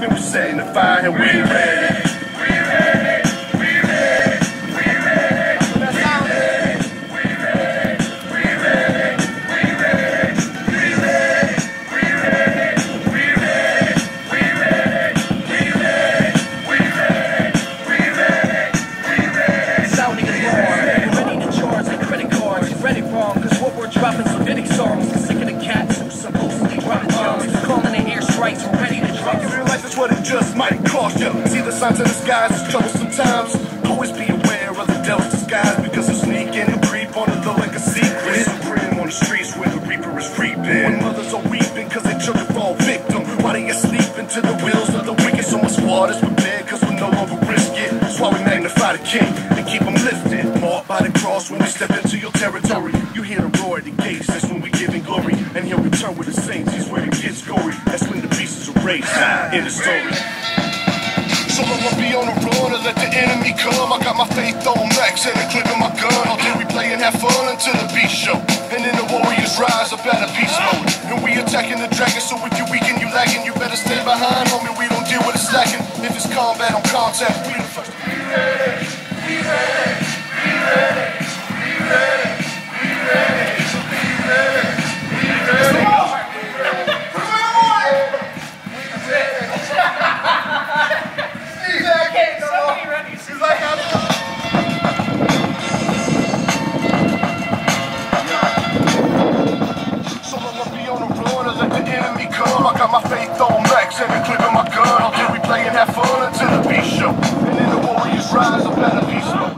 We setting the fire and we ready. What it just might cost you. See the signs in the skies, it's troublesome times. Always be aware of the devil's disguise because he'll sneak in and creep on the low like a secret. Supreme on the streets where the reaper is reaping. When mothers are weeping cause their children fall victim. While they asleep into the wheels of the wicked. So my squad is prepared cause we no longer risk it. That's why we magnify the king and keep him lifted. Marked by the cross when we step into your territory. You hear the roar at the gates, that's when we give him glory. And he'll return with the saints, he's where it gets gory. That's are in the story. So I'ma be on the run and let the enemy come. I got my faith on max and a clip in my gun. I'll we play and have fun until the beast show. And then the warriors rise up out of beast mode. And we attacking the dragon, so if you weak and you lagging, you better stay behind, homie. We don't deal with the slacking. If it's combat on contact, we the first. I got my faith on max and a in my gun. We play and have fun until the beast show. And then the warriors rise up out of beast